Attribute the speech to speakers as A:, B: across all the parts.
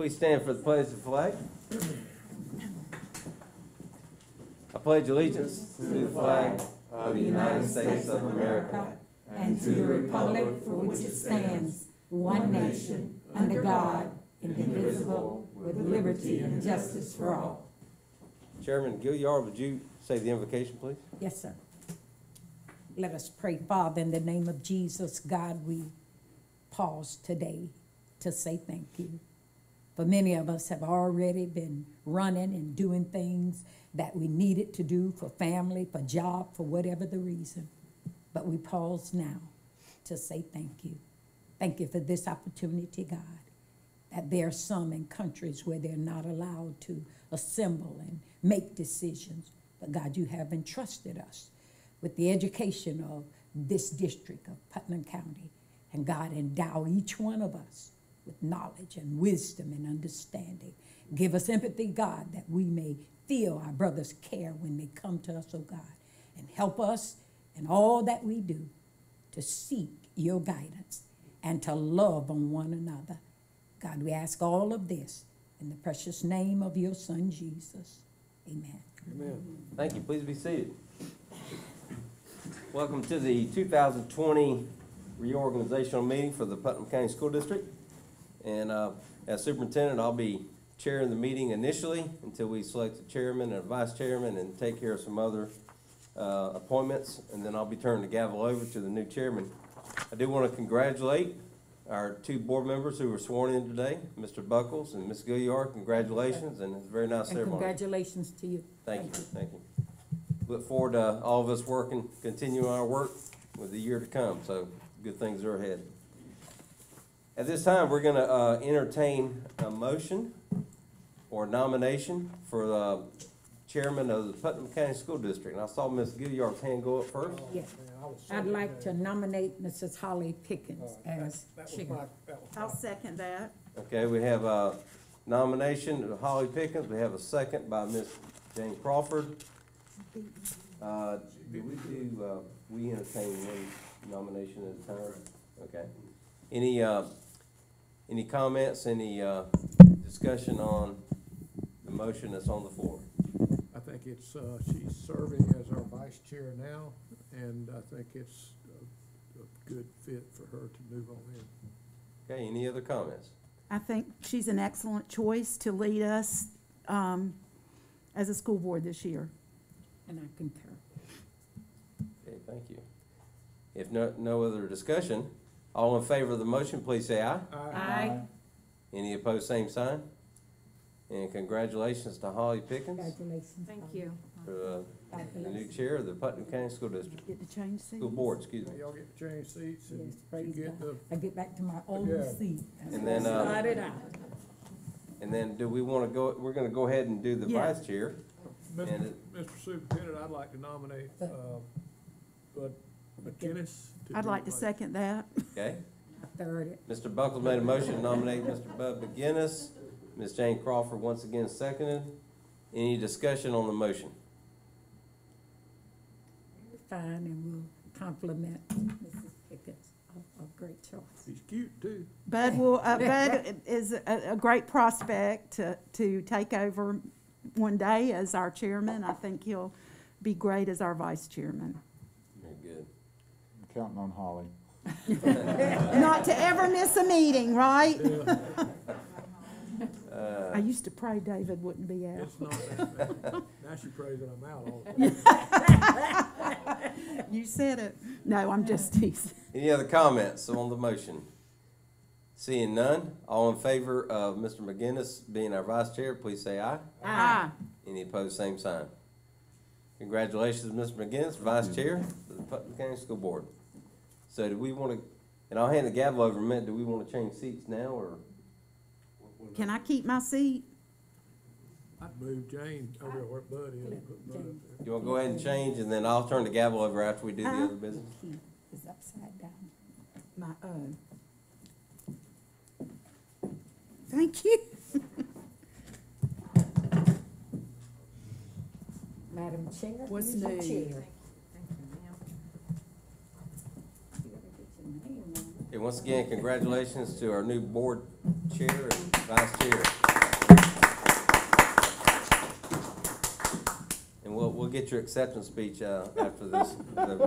A: Please stand for the pledge of flag. I pledge allegiance to the flag of the United States of America
B: and to the republic for which it stands, one nation, under God, indivisible, with liberty and justice for all.
A: Chairman Gilliard, would you say the invocation, please?
B: Yes, sir. Let us pray, Father, in the name of Jesus, God, we pause today to say thank you. For many of us have already been running and doing things that we needed to do for family, for job, for whatever the reason. But we pause now to say thank you. Thank you for this opportunity, God, that there are some in countries where they're not allowed to assemble and make decisions. But God, you have entrusted us with the education of this district of Putnam County. And God, endow each one of us with knowledge and wisdom and understanding. Give us empathy, God, that we may feel our brothers' care when they come to us, oh God. And help us in all that we do to seek your guidance and to love on one another. God, we ask all of this in the precious name of your Son, Jesus. Amen.
A: Amen. Thank you. Please be seated. Welcome to the 2020 reorganizational meeting for the Putnam County School District. And uh, as superintendent, I'll be chairing the meeting initially until we select a chairman and a vice chairman and take care of some other uh, appointments. And then I'll be turning the gavel over to the new chairman. I do want to congratulate our two board members who were sworn in today, Mr. Buckles and Ms. Gilliard. Congratulations, and it's a very nice
B: And
A: ceremony.
B: congratulations to you.
A: Thank you, thank you. Look forward to all of us working, continuing our work with the year to come, so good things are ahead. At this time, we're gonna, uh, entertain a motion or nomination for the chairman of the Putnam County School District. And I saw Ms. Gilliard's hand go up first.
B: Yes. I'd like to nominate Mrs. Holly Pickens as chair.
C: I'll second that.
A: Okay, we have a nomination of Holly Pickens, we have a second by Ms. Jane Crawford. Uh, do we do, uh, we entertain one nomination at a time? Okay. Any, uh, any comments, any, uh, discussion on the motion that's on the floor?
D: I think it's, uh, she's serving as our vice chair now, and I think it's a, a good fit for her to move on in.
A: Okay, any other comments?
C: I think she's an excellent choice to lead us um, as a school board this year.
B: And I concur.
A: Okay, thank you. If no, no other discussion, all in favor of the motion, please say aye.
B: Aye.
A: Any opposed, same sign? And congratulations to Holly Pickens
B: Congratulations.
C: Thank you.
A: for uh, the new chair of the Putnam County School District,
C: Get to change seats.
A: School Board, excuse
D: Now
A: me.
D: y'all get to change seats and
B: Yes,
D: you
B: praise
D: get
B: God.
D: the,
B: I get back to my old
D: Yeah.
B: seat.
A: And then, uh,
B: Slide it out.
A: And then do we want to go, we're going to go ahead and do the
C: Yeah.
A: vice chair. And
D: Mr.
A: it-
D: Mr. Superintendent, I'd like to nominate, uh, Bud McGinnis.
C: I'd like to second that.
A: Okay?
B: Third.
A: Mr. Buckles made a motion to nominate Mr. Bud McGinnis. Ms. Jane Crawford once again seconded. Any discussion on the motion?
B: Fine, and we'll compliment Mrs. Pickens. A, a great choice.
D: He's cute too.
C: Bud will, uh, Bud is a, a great prospect to, to take over one day as our chairman. I think he'll be great as our vice chairman.
A: Very good.
E: Counting on Holly.
C: Not to ever miss a meeting, right?
A: Uh,
C: I used to pray David wouldn't be out.
D: It's not that bad. Now she prays that I'm out all the time.
C: You said it. No, I'm just teasing.
A: Any other comments on the motion? Seeing none, all in favor of Mr. McGinnis being our vice chair, please say aye.
C: Aye.
A: Any opposed, same sign. Congratulations, Mr. McGinnis, Vice Chair of the Putnam County School Board. So do we want to, and I'll hand the gavel over in a minute, do we want to change seats now, or?
C: Can I keep my seat?
D: I'd move Jane over to where Bud is put Bud up there.
A: You want to go ahead and change, and then I'll turn the gavel over after we do the
C: Uh-huh.
A: other business?
B: Key is upside down. My own.
C: Thank you.
B: Madam Chair.
C: What's
B: your
C: new?
B: chair.
A: Yeah, once again, congratulations to our new board chair and vice chair. And we'll, we'll get your acceptance speech, uh, after this.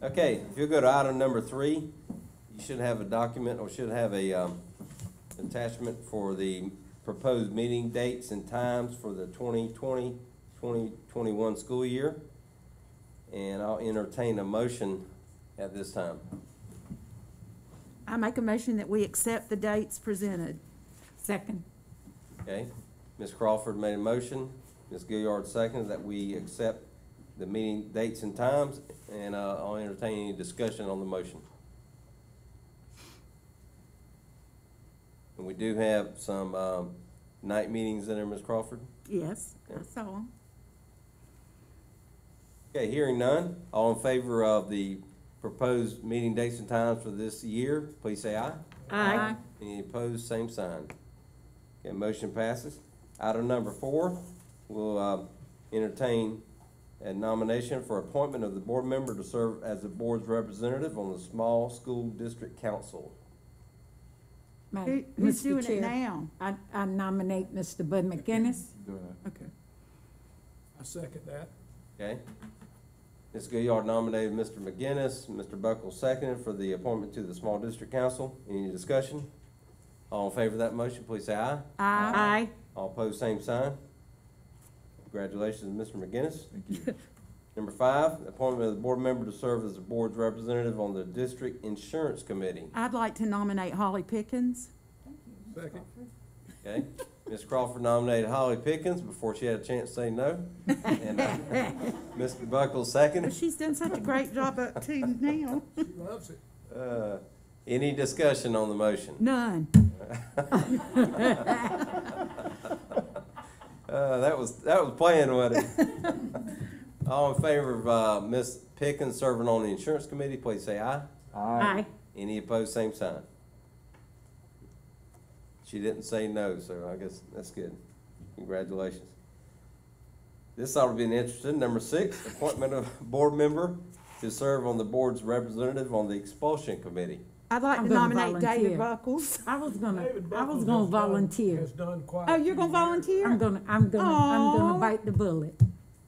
A: Okay, if you'll go to item number three, you should have a document, or should have a, um, attachment for the proposed meeting dates and times for the 2020-2021 school year. And I'll entertain a motion at this time.
C: I make a motion that we accept the dates presented.
B: Second.
A: Okay, Ms. Crawford made a motion, Ms. Gilliard seconded that we accept the meeting dates and times, and, uh, I'll entertain any discussion on the motion. And we do have some, um, night meetings in there, Ms. Crawford?
C: Yes,
A: Yeah.
C: I saw 'em.
A: Okay, hearing none, all in favor of the proposed meeting dates and times for this year, please say aye.
C: Aye.
A: Any opposed, same sign. Okay, motion passes. Item number four, we'll, uh, entertain a nomination for appointment of the board member to serve as the board's representative on the Small School District Council.
B: Ma-
C: Who, who's
B: Mr.
C: doing it
B: Chair,
C: now?
B: I, I nominate Mr. Bud McGinnis.
E: Doing it.
C: Okay.
D: I second that.
A: Okay? Ms. Gilliard nominated Mr. McGinnis, Mr. Buckles seconded for the appointment to the Small District Council. Any discussion? All in favor of that motion, please say aye.
C: Aye.
A: All opposed, same sign. Congratulations, Mr. McGinnis.
E: Thank you.
A: Number five, appointment of the board member to serve as the board's representative on the District Insurance Committee.
C: I'd like to nominate Holly Pickens.
D: Second.
A: Okay? Ms. Crawford nominated Holly Pickens before she had a chance to say no. And uh, Mr. Buckles
C: But
A: seconded.
C: she's done such a great job up to now.
D: She loves it.
A: Uh, Any discussion on the motion?
C: None.
A: Uh, that was, that was playing with it. All in favor of, uh, Ms. Pickens serving on the insurance committee, please say aye.
E: Aye.
A: Any opposed, same sign. She didn't say no, so I guess that's good. Congratulations. This ought to be an interesting. Number six, appointment of board member to serve on the board's representative on the expulsion committee.
C: I'd like
B: I'm
C: to
B: gonna
C: nominate David
B: volunteer.
C: Buckles.
B: I was gonna,
D: David
B: I was
D: Buckles
B: gonna
D: has done-
B: volunteer.
D: Has done quite.
C: Oh,
D: a
C: you're
D: few
C: gonna
D: years.
C: volunteer?
B: I'm gonna, I'm gonna, I'm
C: Aw.
B: gonna bite the bullet,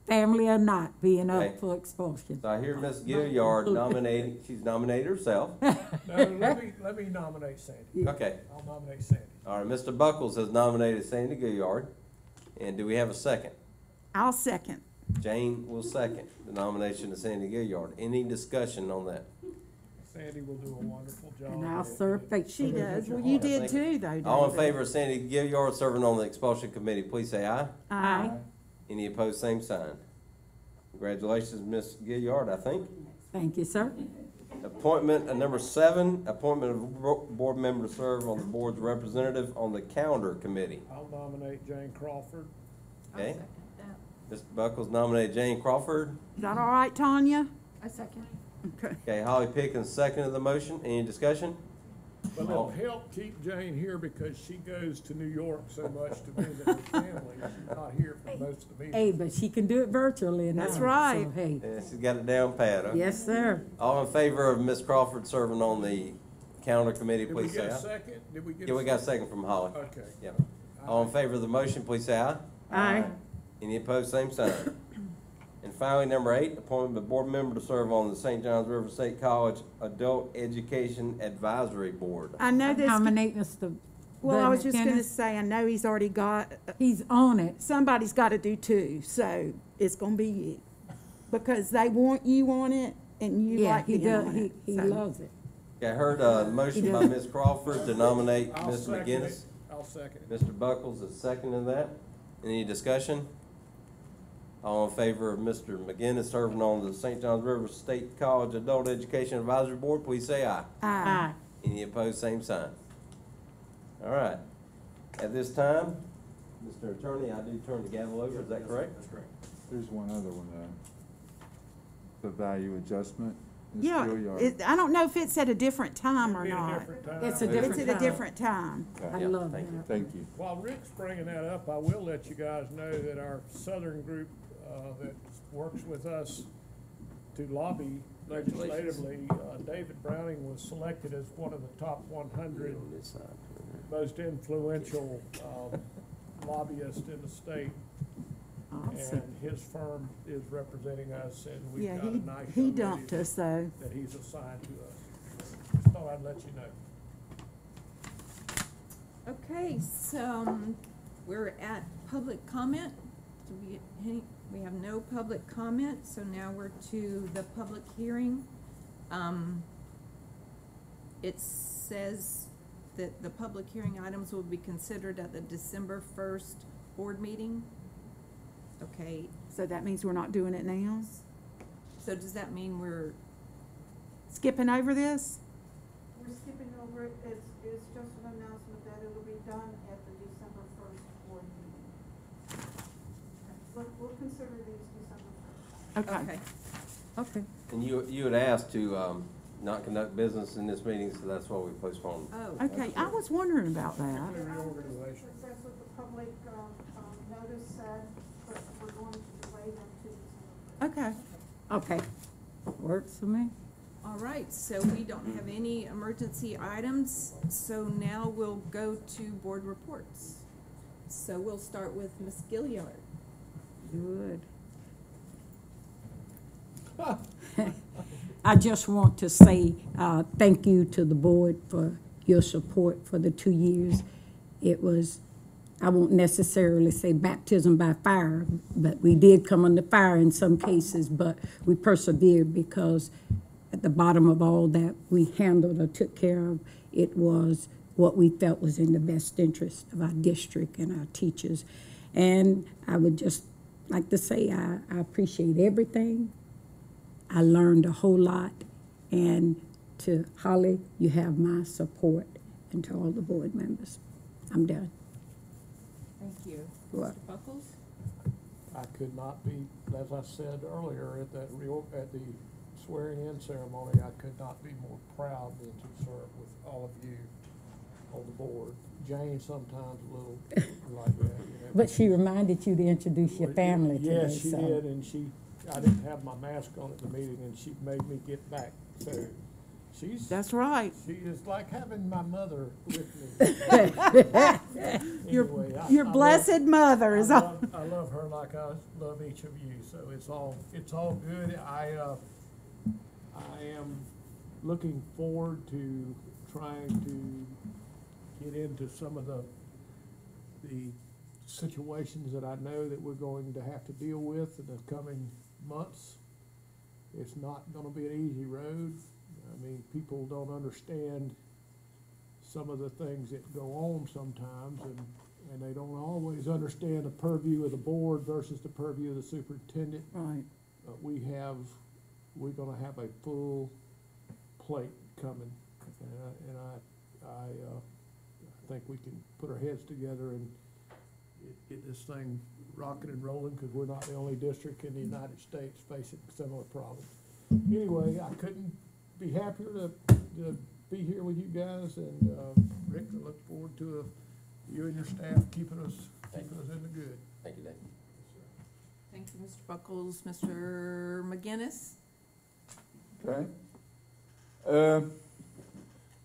B: family or not, being
A: Okay.
B: up for expulsion.
A: So I hear Ms. Gilliard nominating, she's nominated herself.
D: No, let me, let me nominate Sandy.
A: Okay.
D: I'll nominate Sandy.
A: All right, Mr. Buckles has nominated Sandy Gilliard. And do we have a second?
C: I'll second.
A: Jane will second the nomination of Sandy Gilliard. Any discussion on that?
D: Sandy will do a wonderful job.
B: And I'll
D: with it.
B: serve
C: She does. Well, you did too, though, David.
A: All in favor of Sandy Gilliard serving on the expulsion committee, please say aye.
C: Aye.
A: Any opposed, same sign. Congratulations, Ms. Gilliard, I think.
B: Thank you, sir.
A: Appointment, uh, number seven, appointment of bo- board member to serve on the board's representative on the calendar committee.
D: I'll nominate Jane Crawford.
A: Okay? Mr. Buckles nominated Jane Crawford.
C: Is that all right, Tanya?
B: I second.
C: Okay.
A: Okay, Holly Pickens second of the motion. Any discussion?
D: But it'll help keep Jane here because she goes to New York so much to visit her family. She's not here for most of the meetings.
B: Hey, but she can do it virtually now.
C: That's right.
B: So, hey,
A: Yeah, she's got it down pat, huh?
B: yes, sir.
A: All in favor of Ms. Crawford serving on the calendar committee,
D: Did we
A: please
D: get
A: say
D: a
A: aye.
D: second? Did we get?
A: Yeah, we got a second from Holly.
D: Okay.
A: Yeah. All in favor of the motion, please say aye.
C: Aye.
A: Any opposed, same sign. And finally, number eight, appointment of a board member to serve on the St. John's River State College Adult Education Advisory Board.
C: I know this,
B: Nominate Mr.
C: well, I was just gonna
B: McGinnis.
C: say, I know he's already got,
B: He's on it.
C: somebody's gotta do two, so it's gonna be you. Because they want you on it and you
B: Yeah,
C: like
B: he
C: being
B: does,
C: on
B: he,
C: it.
B: he
C: so.
B: loves it.
A: Okay, I heard uh, a motion by Ms. Crawford to nominate
D: I'll
A: Mr.
D: second
A: McGinnis.
D: it. I'll second it.
A: Mr. Buckles is seconding that. Any discussion? All in favor of Mr. McGinnis serving on the St. John's River State College Adult Education Advisory Board, please say aye.
C: Aye.
A: Any opposed, same sign. All right. At this time, Mr. Attorney, I do turn the gavel over, is that correct? That's correct.
E: There's one other one, uh, the value adjustment. Ms.
C: Yeah,
E: Gilliard.
C: it, I don't know if it's at a different time or
D: Be at a
C: not.
D: different time.
B: It's a
C: It's
B: different
C: at a
B: time.
C: different time.
B: I
E: Okay.
B: love
A: thank you.
B: that.
E: Thank you.
D: While Rick's bringing that up, I will let you guys know that our southern group, that works with us to lobby legislatively. Uh, David Browning was selected as one of the top one hundred
A: On this side.
D: most influential um, lobbyists in the state.
C: Awesome.
D: And his firm is representing us, and we've
C: Yeah,
D: got a
C: he,
D: nice
C: he dumped us though.
D: that he's assigned to us. Just thought I'd let you know.
F: Okay, so um, we're at public comment. Do we, any, we have no public comment, so now we're to the public hearing. Um, it says that the public hearing items will be considered at the December first board meeting. Okay,
C: So that means we're not doing it now?
F: so does that mean we're,
C: Skipping over this?
G: We're skipping over it, it's, it's just an announcement that it'll be done at the December first board meeting. We'll, we'll consider these December first.
C: Okay.
F: okay,
C: Okay.
A: And you, you had asked to, um, not conduct business in this meeting, so that's why we postponed.
F: oh.
C: Okay, I was wondering about that.
D: Strictly reorganization.
G: That's what the public, um, um, notice said, but we're going to delay them to December.
C: Okay.
B: Okay, works for me.
F: All right, so we don't have any emergency items, so now we'll go to board reports. So we'll start with Ms. Gilliard.
B: Good. I just want to say, uh, thank you to the board for your support for the two years. It was, I won't necessarily say baptism by fire, but we did come under fire in some cases, but we persevered because at the bottom of all that we handled or took care of, it was what we felt was in the best interest of our district and our teachers. And I would just like to say, I, I appreciate everything. I learned a whole lot. And to Holly, you have my support, and to all the board members. I'm done.
F: Thank you. Mr. Buckles?
D: I could not be, as I said earlier, at that real, at the swearing-in ceremony, I could not be more proud than to serve with all of you on the board. Jane sometimes a little like that, you know.
B: But she reminded you to introduce your family today,
D: Yes, she
B: so-
D: did, and she, I didn't have my mask on at the meeting, and she made me get back, so she's,
C: That's right.
D: she is like having my mother with me.
C: Your,
D: Anyway, I-
C: your
D: I love-
C: blessed mother
D: I
C: is all.
D: love, I love her like I love each of you, so it's all, it's all good. I, uh, I am looking forward to trying to get into some of the, the situations that I know that we're going to have to deal with in the coming months. It's not gonna be an easy road. I mean, people don't understand some of the things that go on sometimes, and, and they don't always understand the purview of the board versus the purview of the superintendent.
C: Right.
D: But we have, we're gonna have a full plate coming, and I, and I, I, uh, I think we can put our heads together and get this thing rocking and rolling, because we're not the only district in the United States facing similar problems. Anyway, I couldn't be happier to, to be here with you guys, and, uh, Rick, I look forward to, uh, you and your staff keeping us, keeping us in the good.
A: Thank you, Dave.
F: Thank you, Mr. Buckles. Mr. McGinnis?
E: Okay. Um,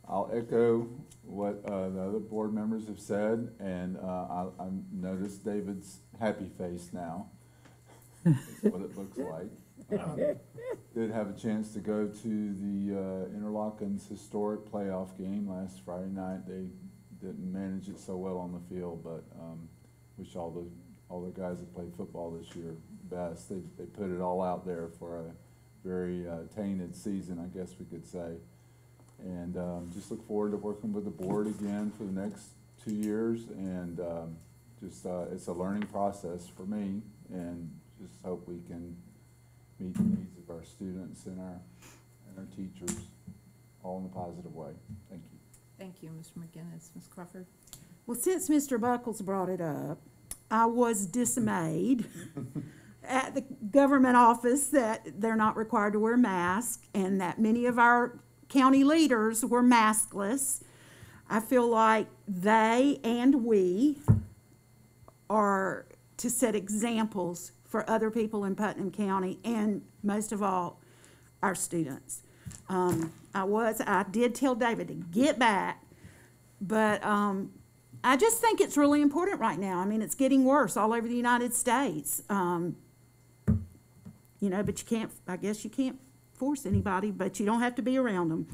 E: I'll echo what, uh, the other board members have said, and, uh, I, I noticed David's happy face now. That's what it looks like. Um, Did have a chance to go to the, uh, Interlachen's Historic Playoff game last Friday night. They didn't manage it so well on the field, but, um, wish all the, all the guys that played football this year best. They, they put it all out there for a very uh, tainted season, I guess we could say. And um, just look forward to working with the board again for the next two years. And um, just, uh, it's a learning process for me, and just hope we can meet the needs of our students and our, and our teachers, all in a positive way. Thank you.
F: Thank you, Mr. McGinnis. Ms. Crawford?
C: Well, since Mr. Buckles brought it up, I was dismayed at the government office that they're not required to wear masks and that many of our county leaders were maskless. I feel like they and we are to set examples for other people in Putnam County and most of all, our students. Um, I was, I did tell David to get back, but, um, I just think it's really important right now. I mean, it's getting worse all over the United States. Um, you know, but you can't, I guess you can't force anybody, but you don't have to be around them.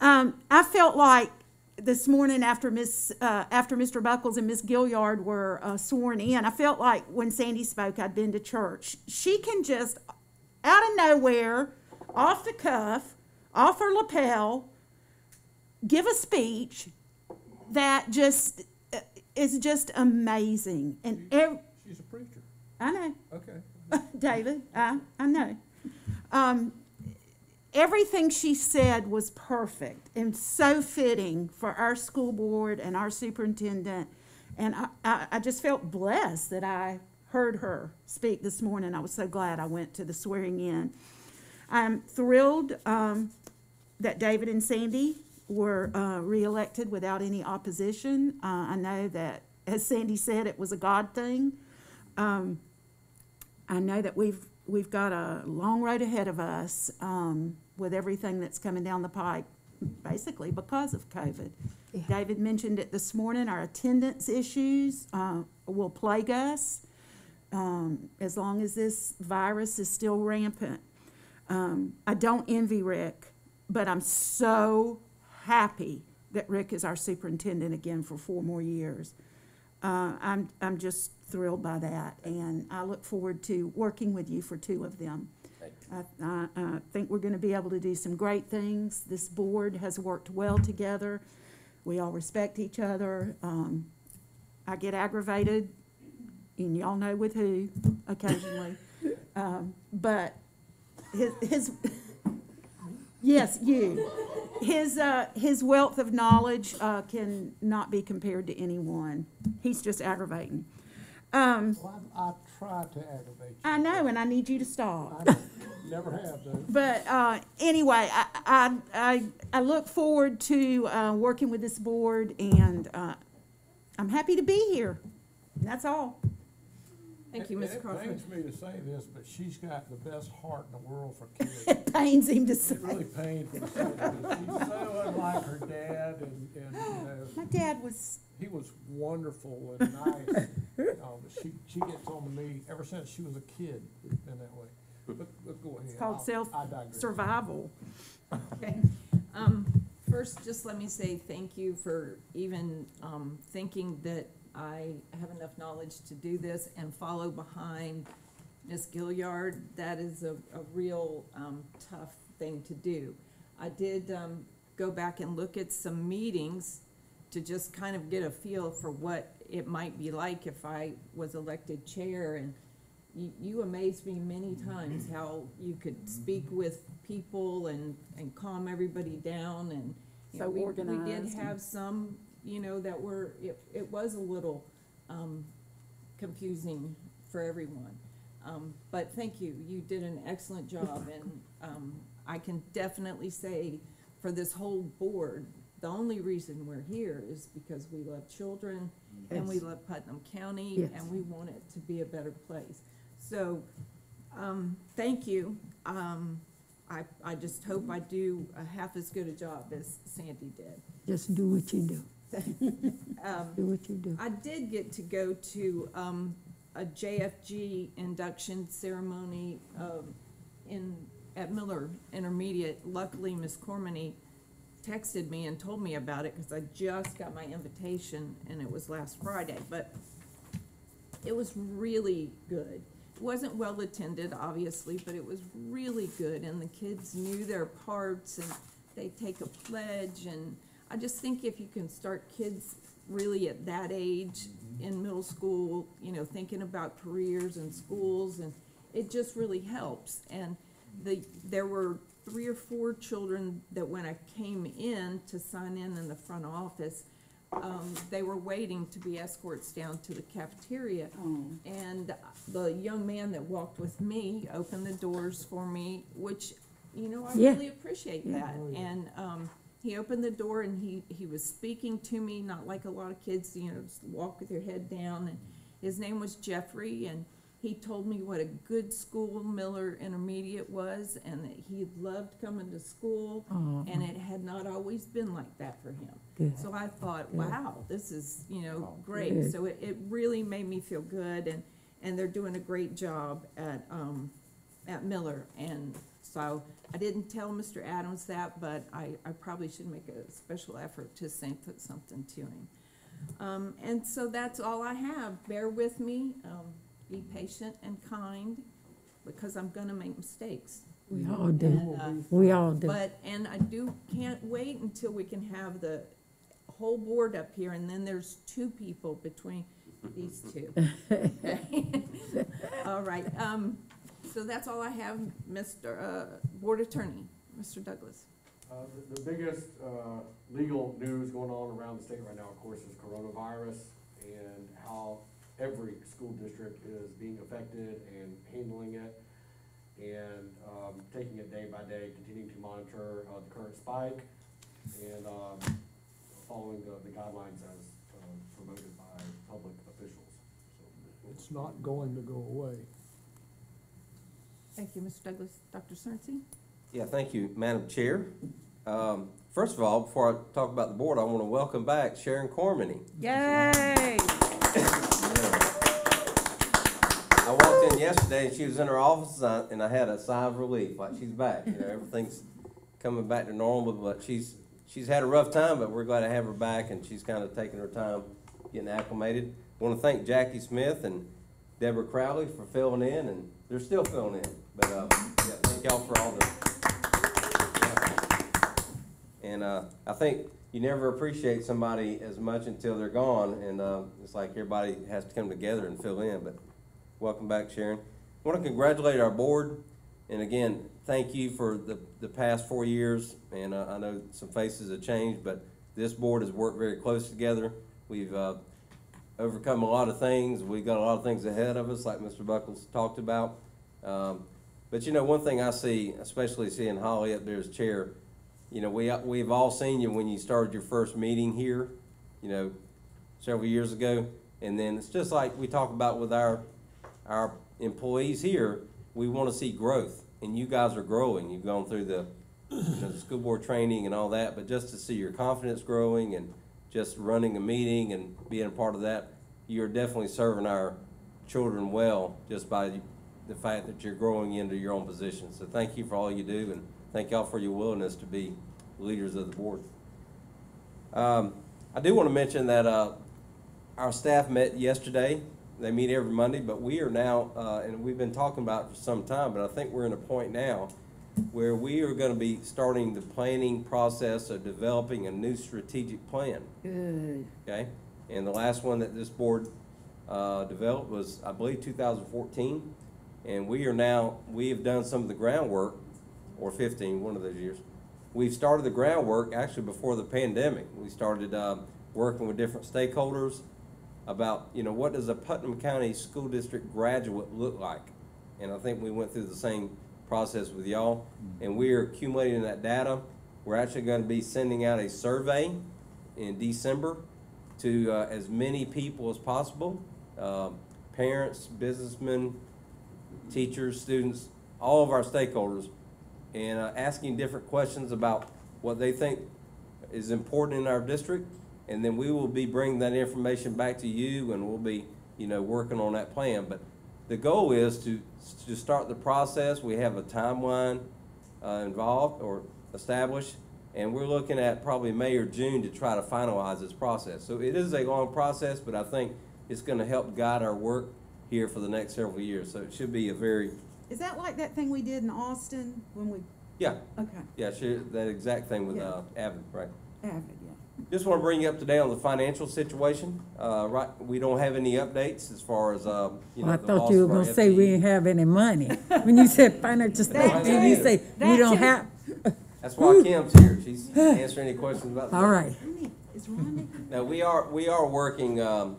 C: Um, I felt like this morning after Miss, uh, after Mr. Buckles and Miss Gilliard were uh, sworn in, I felt like when Sandy spoke, I'd been to church. She can just, out of nowhere, off the cuff, off her lapel, give a speech that just uh, is just amazing. And ev-
D: She's a preacher,
C: I know.
D: okay.
C: David, I, I know. Um, everything she said was perfect and so fitting for our school board and our superintendent. And I, I, I just felt blessed that I heard her speak this morning. I was so glad I went to the swearing in. I'm thrilled um, that David and Sandy were uh, reelected without any opposition. Uh, I know that, as Sandy said, it was a God thing. Um, I know that we've, we've got a long road ahead of us um, with everything that's coming down the pike, basically because of COVID.
B: Yeah.
C: David mentioned it this morning, our attendance issues uh, will plague us um, as long as this virus is still rampant. Um, I don't envy Rick, but I'm so happy that Rick is our superintendent again for four more years. Uh, I'm, I'm just thrilled by that, and I look forward to working with you for two of them. I, I, I think we're gonna be able to do some great things. This board has worked well together. We all respect each other. Um, I get aggravated, and y'all know with who occasionally. Um, but his, his, yes, you. His, uh, his wealth of knowledge, uh, can not be compared to anyone. He's just aggravating. Um,
D: Well, I, I tried to aggravate you.
C: I know, and I need you to stop.
D: I never have, though.
C: But uh, anyway, I, I, I, I look forward to uh, working with this board, and uh, I'm happy to be here. That's all.
F: Thank you,
D: And-
F: Ms.
D: and
F: Crawford.
D: It pains me to say this, but she's got the best heart in the world for kids.
C: It pains him to say.
D: It really pains me to say that. She's so unlike her dad, and, and, you know,
C: My dad was,
D: he was wonderful and nice. Um, but she, she gets on to me, ever since she was a kid, it's been that way. But, but go ahead.
C: it's called
D: I'll- I digress.
C: self-survival.
F: Okay. Um, first, just let me say thank you for even, um, thinking that I have enough knowledge to do this and follow behind Ms. Gilliard. That is a, a real, um, tough thing to do. I did, um, go back and look at some meetings to just kind of get a feel for what it might be like if I was elected chair and you, you amazed me many times how you could speak with people and, and calm everybody down and, you know,
C: So
F: we, we
C: organized
F: did
C: and-
F: have some, you know, that were, it, it was a little, um, confusing for everyone. Um, but thank you, you did an excellent job and, um, I can definitely say for this whole board, the only reason we're here is because we love children and we
C: Yes.
F: love Putnam County
C: Yes.
F: and we want it to be a better place. So, um, thank you. Um, I, I just hope I do a half as good a job as Sandy did.
B: Just do what you do,
F: Um,
B: do what you do.
F: I did get to go to, um, a JFG induction ceremony, um, in, at Miller Intermediate. Luckily, Miss Cormany texted me and told me about it, cause I just got my invitation and it was last Friday, but it was really good. It wasn't well attended, obviously, but it was really good and the kids knew their parts and they take a pledge and I just think if you can start kids really at that age mm-hmm. in middle school, you know, thinking about careers and schools and it just really helps. And the, there were three or four children that when I came in to sign in in the front office, um, they were waiting to be escorts down to the cafeteria. And the young man that walked with me opened the doors for me, which, you know, I
B: Yeah.
F: really appreciate that. And, um, he opened the door and he, he was speaking to me, not like a lot of kids, you know, just walk with your head down. And his name was Jeffrey and he told me what a good school Miller Intermediate was and that he loved coming to school.
B: Oh,
F: And it had not always been like that for him.
B: good.
F: So I thought,
B: Good.
F: wow, this is, you know,
B: Good.
F: great. So it, it really made me feel good and, and they're doing a great job at, um, at Miller. And so I didn't tell Mr. Adams that, but I, I probably should make a special effort to say something to him. Um, and so that's all I have. Bear with me, um, be patient and kind, because I'm gonna make mistakes.
B: We all do.
F: And, uh,
B: We all do.
F: but, and I do, can't wait until we can have the whole board up here, and then there's two people between these two. All right, um, so that's all I have, Mr., uh, Board Attorney, Mr. Douglas.
H: Uh, the, the biggest, uh, legal news going on around the state right now, of course, is coronavirus and how every school district is being affected and handling it and, um, taking it day by day, continuing to monitor, uh, the current spike and, um, following the, the guidelines as, um, promoted by public officials, so.
D: It's not going to go away.
F: Thank you, Mr. Douglas. Dr. Surrency?
A: Yeah, thank you, Madam Chair. Um, First of all, before I talk about the board, I want to welcome back Sharon Cormany.
F: Yay!
A: I walked in yesterday and she was in her office uh, and I had a sigh of relief, like she's back. You know, everything's coming back to normal, but she's, she's had a rough time, but we're glad to have her back and she's kind of taking her time getting acclimated. I Want to thank Jackie Smith and Deborah Crowley for filling in and they're still filling in. But, uh, yeah, thank y'all for all the. And, uh, I think you never appreciate somebody as much until they're gone and, uh, it's like everybody has to come together and fill in, but Welcome back, Sharon. I want to congratulate our board, and again, thank you for the, the past four years, and uh, I know some faces have changed, but this board has worked very close together. We've, uh, overcome a lot of things, we've got a lot of things ahead of us, like Mr. Buckles talked about. Um, but you know, one thing I see, especially seeing Holly up there as chair, you know, we, we've all seen you when you started your first meeting here, you know, several years ago. And then it's just like we talk about with our, our employees here, we want to see growth. And you guys are growing. You've gone through the, you know, the school board training and all that, but just to see your confidence growing and just running a meeting and being a part of that, you're definitely serving our children well just by the fact that you're growing into your own position. So thank you for all you do and thank y'all for your willingness to be leaders of the board. Um, I do want to mention that, uh, our staff met yesterday. They meet every Monday, but we are now, uh, and we've been talking about it for some time, but I think we're in a point now where we are gonna be starting the planning process of developing a new strategic plan.
B: Good.
A: Okay, and the last one that this board, uh, developed was, I believe, two thousand fourteen. And we are now, we have done some of the groundwork, or 15, one of those years. We've started the groundwork actually before the pandemic. We started, um, working with different stakeholders about, you know, what does a Putnam County School District graduate look like? And I think we went through the same process with y'all, and we are accumulating that data. We're actually gonna be sending out a survey in December to, uh, as many people as possible, um, parents, businessmen, teachers, students, all of our stakeholders, and, uh, asking different questions about what they think is important in our district. And then we will be bringing that information back to you and we'll be, you know, working on that plan. But the goal is to, to start the process. We have a timeline, uh, involved or established. And we're looking at probably May or June to try to finalize this process. So it is a long process, but I think it's gonna help guide our work here for the next several years. So it should be a very,
C: Is that like that thing we did in Austin when we,
A: yeah,
C: okay,
A: yeah, sure, that exact thing with,
C: Yeah.
A: uh, Avid, right?
C: Avid.
A: Just want to bring you up to date on the financial situation. Uh, right, we don't have any updates as far as, uh, you know.
B: Well, I
A: the
B: thought
A: loss
B: you were gonna say we
A: FTE.
B: didn't have any money. When you said financial statement,
A: too.
B: you say we don't
C: too.
B: have,
A: That's why Kim's here. She's answering any questions about.
B: all
A: that.
B: right.
C: Is Rhonda?
A: No, we are, we are working, um,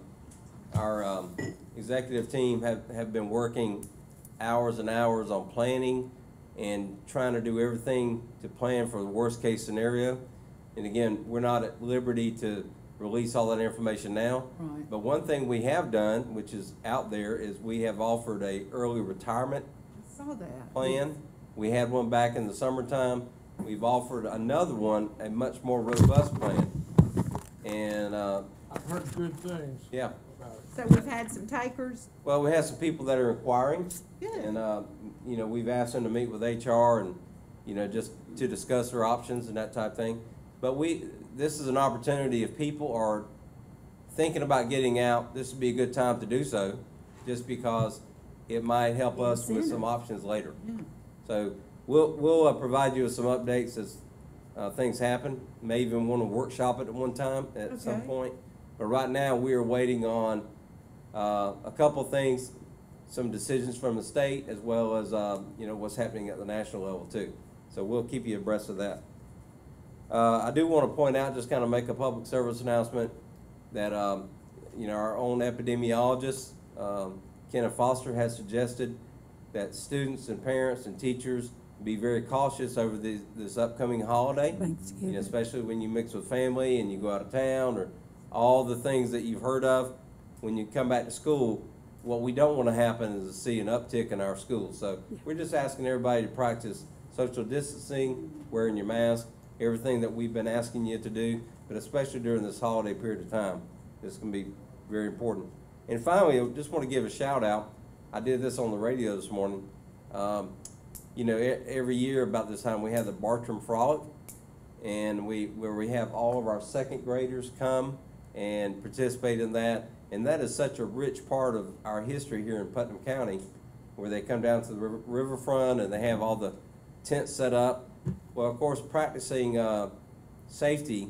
A: our, um, executive team have, have been working hours and hours on planning and trying to do everything to plan for the worst-case scenario. And again, we're not at liberty to release all that information now.
C: Right.
A: But one thing we have done, which is out there, is we have offered a early retirement
C: I saw that.
A: plan. We had one back in the summertime. We've offered another one, a much more robust plan. And, uh,
D: I've heard good things
A: yeah.
C: So we've had some takers.
A: well, we have some people that are inquiring.
C: Good.
A: And, uh, you know, we've asked them to meet with HR and, you know, just to discuss their options and that type of thing. But we, this is an opportunity, if people are thinking about getting out, this would be a good time to do so, just because it might help us with some options later.
C: Yeah.
A: So we'll, we'll uh, provide you with some updates as uh, things happen. May even want to workshop it at one time at some point. But right now, we are waiting on uh, a couple things, some decisions from the state as well as, um, you know, what's happening at the national level too. So we'll keep you abreast of that. Uh, I do want to point out, just kind of make a public service announcement that, um, you know, our own epidemiologist, um, Kenneth Foster, has suggested that students and parents and teachers be very cautious over this, this upcoming holiday. You know, especially when you mix with family and you go out of town or all the things that you've heard of. When you come back to school, what we don't want to happen is to see an uptick in our schools. So we're just asking everybody to practice social distancing, wearing your mask, everything that we've been asking you to do, but especially during this holiday period of time. This can be very important. And finally, I just want to give a shout out. I did this on the radio this morning. Um, you know, every year about this time, we have the Bartram Frolic and we, where we have all of our second graders come and participate in that. And that is such a rich part of our history here in Putnam County, where they come down to the river- riverfront and they have all the tents set up. Well, of course, practicing, uh, safety,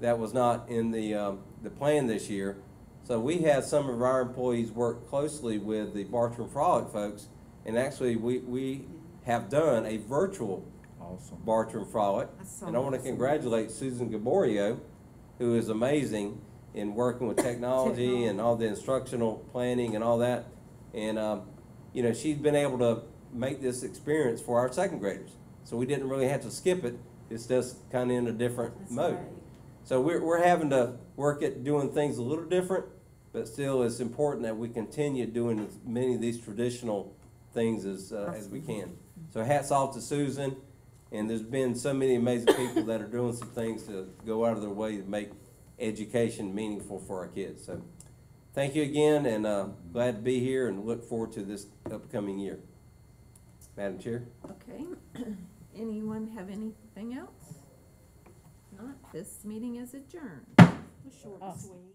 A: that was not in the, um, the plan this year. So we had some of our employees work closely with the Bartram Frolic folks, and actually, we, we have done a virtual
E: Awesome.
A: Bartram Frolic.
C: I saw
A: And I want to
C: that.
A: congratulate Susan Gaborio, who is amazing in working with technology and all the instructional planning and all that. And, um, you know, she's been able to make this experience for our second graders. So we didn't really have to skip it. It's just kind of in a different mode. So we're, we're having to work at doing things a little different, but still it's important that we continue doing as many of these traditional things as, uh, as we can. So hats off to Susan, and there's been so many amazing people that are doing some things to go out of their way to make education meaningful for our kids. So thank you again, and, uh, glad to be here and look forward to this upcoming year. Madam Chair?
F: Okay, anyone have anything else? Not, this meeting is adjourned.
C: Short and sweet.